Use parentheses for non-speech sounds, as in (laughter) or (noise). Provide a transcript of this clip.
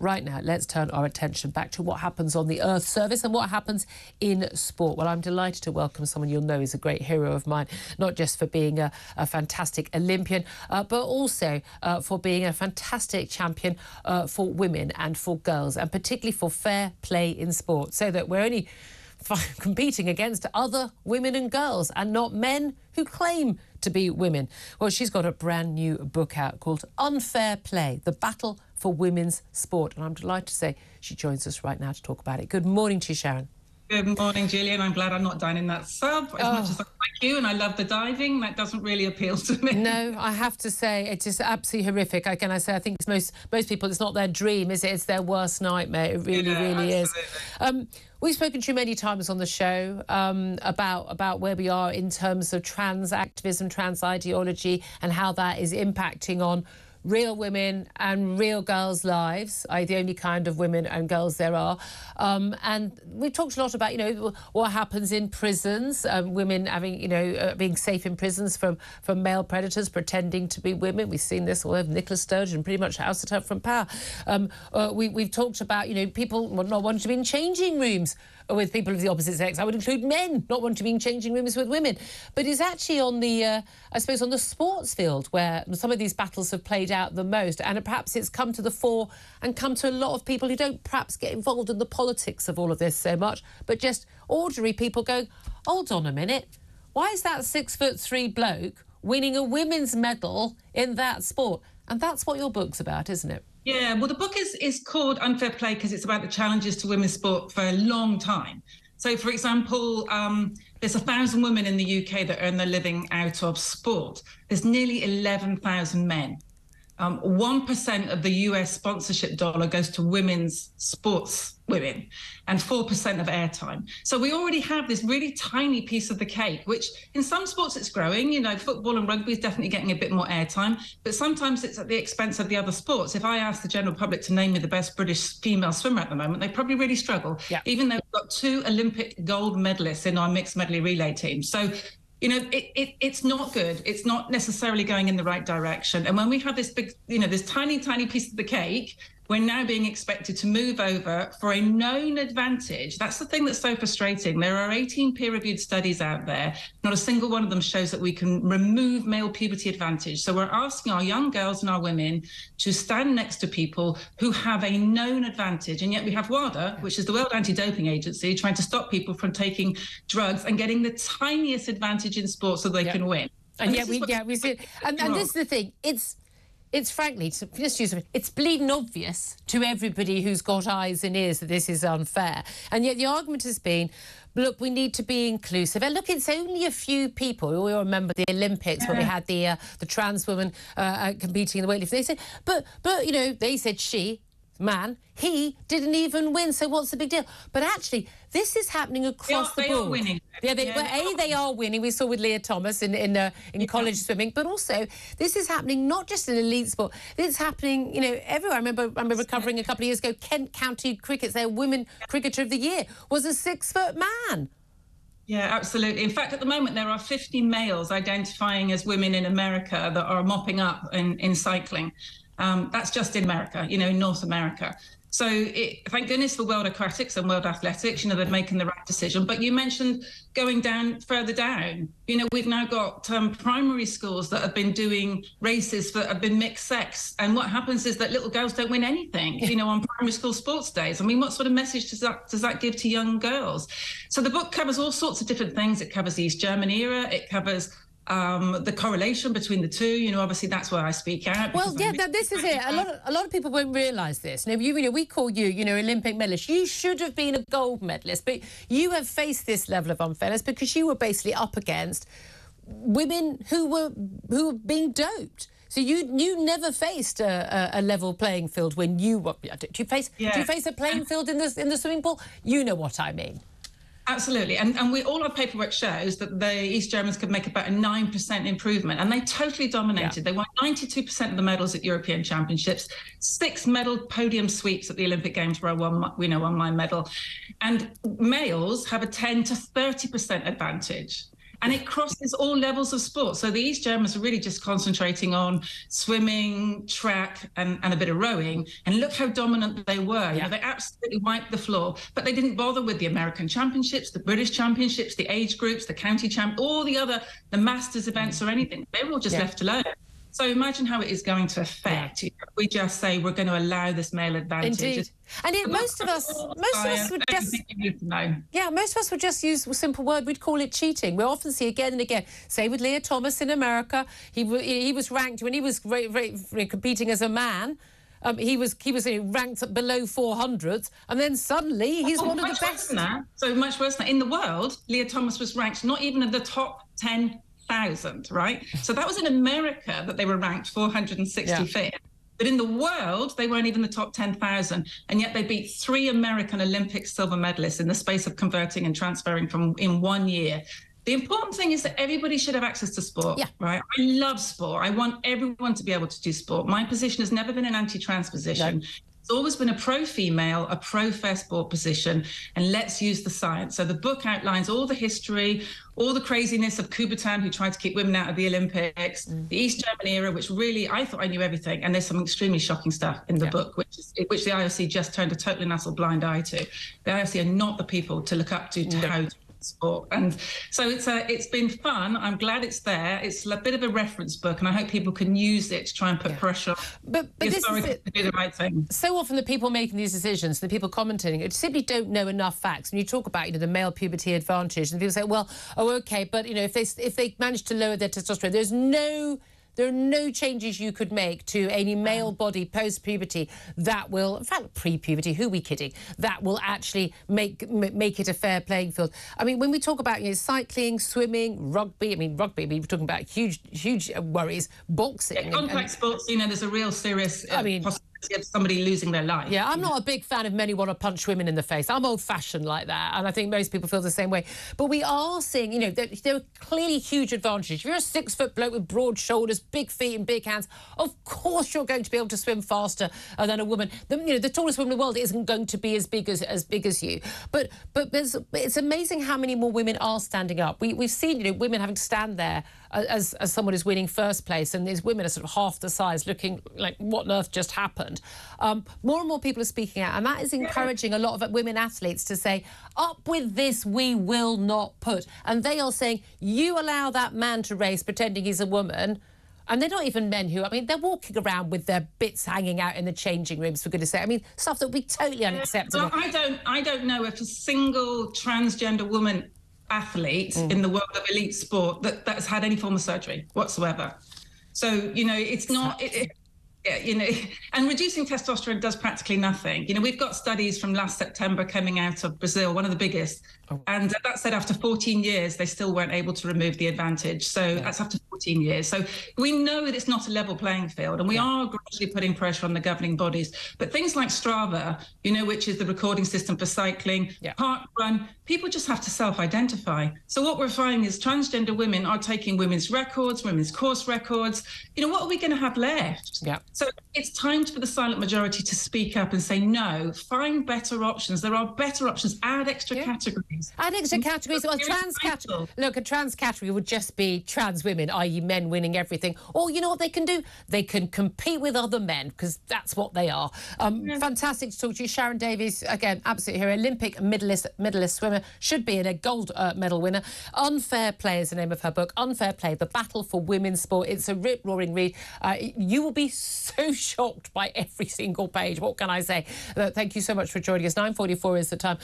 Right now, let's turn our attention back to what happens on the Earth surface and what happens in sport. Well, I'm delighted to welcome someone you'll know is a great hero of mine, not just for being a, a fantastic Olympian, uh, but also uh, for being a fantastic champion uh, for women and for girls, and particularly for fair play in sport, so that we're only (laughs) competing against other women and girls and not men who claim to be women. Well, she's got a brand new book out called Unfair Play The Battle for Women's Sport. And I'm delighted to say she joins us right now to talk about it. Good morning to you, Sharron. Good morning, Julia. I'm glad I'm not down in that sub as oh. much as I like you, and I love the diving. That doesn't really appeal to me. No, I have to say it is just absolutely horrific. Again, I say I think it's most most people. It's not their dream, is it? It's their worst nightmare. It really, yeah, really absolutely. is. Um, we've spoken to you many times on the show um, about about where we are in terms of trans activism, trans ideology, and how that is impacting on real women and real girls' lives, I the only kind of women and girls there are. Um, and we've talked a lot about, you know, what happens in prisons, um, women having, you know, uh, being safe in prisons from, from male predators pretending to be women. We've seen this all over Nicola Sturgeon, pretty much ousted her from power. Um, uh, we, we've talked about, you know, people not wanting to be in changing rooms with people of the opposite sex. I would include men not wanting to be in changing rooms with women. But it's actually on the, uh, I suppose, on the sports field where some of these battles have played out the most. And perhaps it's come to the fore and come to a lot of people who don't perhaps get involved in the politics of all of this so much, but just ordinary people going, hold on a minute, why is that six foot three bloke winning a women's medal in that sport? And that's what your book's about, isn't it? Yeah, well, the book is is called Unfair Play because it's about the challenges to women's sport for a long time. So, for example, um, there's a thousand women in the UK that earn their living out of sport. There's nearly 11,000 men um, 1% of the US sponsorship dollar goes to women's sports women and 4% of airtime. So we already have this really tiny piece of the cake, which in some sports it's growing. You know, football and rugby is definitely getting a bit more airtime, but sometimes it's at the expense of the other sports. If I ask the general public to name me the best British female swimmer at the moment, they probably really struggle, yeah. even though we've got two Olympic gold medalists in our mixed medley relay team. So you know, it, it, it's not good. It's not necessarily going in the right direction. And when we have this big, you know, this tiny, tiny piece of the cake, we're now being expected to move over for a known advantage. That's the thing that's so frustrating. There are 18 peer reviewed studies out there. Not a single one of them shows that we can remove male puberty advantage. So we're asking our young girls and our women to stand next to people who have a known advantage. And yet we have WADA, which is the World Anti Doping Agency, trying to stop people from taking drugs and getting the tiniest advantage in sports so they yep. can win. And, and yet we, yeah, we see, and, and this is the thing. It's it's frankly, just use it's bleeding obvious to everybody who's got eyes and ears that this is unfair. And yet the argument has been, look, we need to be inclusive. And look, it's only a few people. We all remember the Olympics when we had the uh, the trans woman uh, uh, competing in the weightlifting. They said, but but you know, they said she man, he didn't even win. So what's the big deal? But actually, this is happening across they are, the board. They are winning. Yeah, they, yeah. Well, a they are winning. We saw with Lia Thomas in in, uh, in yeah. college swimming, but also this is happening not just in elite sport. It's happening, you know, everywhere. I remember I remember recovering a couple of years ago. Kent County Cricket, their Women Cricketer of the Year was a six foot man. Yeah, absolutely. In fact, at the moment, there are 50 males identifying as women in America that are mopping up in, in cycling. Um, that's just in America, you know, in North America. So it, thank goodness for World Aquatics and World Athletics, you know, they're making the right decision. But you mentioned going down further down. You know, we've now got um, primary schools that have been doing races that have been mixed sex. And what happens is that little girls don't win anything, you know, on primary school sports days. I mean, what sort of message does that does that give to young girls? So the book covers all sorts of different things. It covers the East German era, it covers um, the correlation between the two. You know, obviously that's where I speak out. Well, yeah, that, this is it. A lot of a lot of people won't realise this. Now, you, you know, we call you, you know, Olympic medalist. You should have been a gold medalist, but you have faced this level of unfairness because you were basically up against women who were who were being doped. So you you never faced a, a, a, level playing field when you were. Do you face yeah. do you face a playing field in the in the swimming pool? You know what I mean. Absolutely. And, and we all our paperwork shows that the East Germans could make about a 9% improvement. And they totally dominated. Yeah. They won 92% of the medals at European Championships, six medal podium sweeps at the Olympic Games where I won, we know, won my medal. And males have a 10 to 30% advantage. And it crosses all levels of sport. So the East Germans are really just concentrating on swimming, track, and, and a bit of rowing. And look how dominant they were. Yeah. You know, they absolutely wiped the floor, but they didn't bother with the American championships, the British championships, the age groups, the county champ, all the other, the masters events mm. or anything. They were all just yeah. left alone. So imagine how it is going to affect. Yeah. we just say we're going to allow this male advantage. Indeed. And it, most of us, most of us would just, yeah, most of us would just use a simple word. We'd call it cheating. We often see again and again. Say with Lia Thomas in America, he he was ranked when he was competing as a man. Um, he was he was ranked below 400, and then suddenly he's oh, one of the best. So much worse than that. In the world, Lia Thomas was ranked not even in the top 10 thousand, right? So that was in America that they were ranked 465th. Yeah. But in the world, they weren't even the top 10,000. And yet they beat three American Olympic silver medalists in the space of converting and transferring from in one year. The important thing is that everybody should have access to sport, yeah. right? I love sport. I want everyone to be able to do sport. My position has never been an anti-trans position. No. It's always been a pro female, a pro fair sport position, and let's use the science. So the book outlines all the history, all the craziness of Coubertin, who tried to keep women out of the Olympics, mm. the East German era, which really I thought I knew everything, and there's some extremely shocking stuff in the yeah. book, which is which the IOC just turned a totally and blind eye to. The IOC are not the people to look up to to no. how to sport. And so it's a, it's been fun. I'm glad it's there. It's a bit of a reference book, and I hope people can use it to try and put yeah. pressure but, but this is to do the right thing. So often the people making these decisions, the people commenting, it simply don't know enough facts. And you talk about you know the male puberty advantage, and people say, well, oh okay, but you know if they if they manage to lower their testosterone, there's no there are no changes you could make to any male body post puberty that will, in fact, pre puberty. Who are we kidding? That will actually make make it a fair playing field. I mean, when we talk about you know cycling, swimming, rugby. I mean, rugby. I mean, we're talking about huge huge worries. Boxing. Yeah, contact and, and, sports. You know, there's a real serious. Uh, I mean of somebody losing their life. Yeah, I'm not a big fan of men who want to punch women in the face. I'm old fashioned like that. And I think most people feel the same way. But we are seeing, you know, there, there are clearly huge advantages. If you're a six foot bloke with broad shoulders, big feet, and big hands, of course you're going to be able to swim faster uh, than a woman. The, you know, the tallest woman in the world isn't going to be as big as as big as you. But but it's amazing how many more women are standing up. We, we've seen, you know, women having to stand there as, as someone who's winning first place, and these women are sort of half the size, looking like what on earth just happened. Um, more and more people are speaking out, and that is encouraging a lot of women athletes to say, "Up with this, we will not put." And they are saying, "You allow that man to race, pretending he's a woman." And they're not even men who, I mean, they're walking around with their bits hanging out in the changing rooms, for goodness sake. I mean, stuff that would be totally unacceptable. Well, I don't, I don't know if a single transgender woman athlete mm. in the world of elite sport that, that's had any form of surgery whatsoever. So, you know, it's not, it, it, you know, (laughs) and reducing testosterone does practically nothing. You know, we've got studies from last September coming out of Brazil, one of the biggest, oh. and that said, after 14 years, they still weren't able to remove the advantage. So yeah. that's after 14 years. So we know that it's not a level playing field, and we yeah. are gradually putting pressure on the governing bodies. But things like Strava, you know, which is the recording system for cycling, yeah. park run, people just have to self-identify. So what we're finding is transgender women are taking women's records, women's course records. You know, what are we going to have left? Yeah. So it's time for the silent majority to speak up and say, no, find better options. There are better options. Add extra yeah. categories. Add extra categories. Well, trans category. Look, a trans category would just be trans women, i.e., men winning everything. Or you know what they can do? They can compete with other men because that's what they are. Um, yeah. Fantastic to talk to you, Sharron Davies. Again, absolute hero, Olympic medalist, medalist swimmer, should be in a gold uh, medal winner. Unfair Play is the name of her book. Unfair Play: The Battle for Women's Sport. It's a rip roaring read. Uh, you will be. So (laughs) so shocked by every single page. What can I say? Uh, thank you so much for joining us. 9.44 is the time.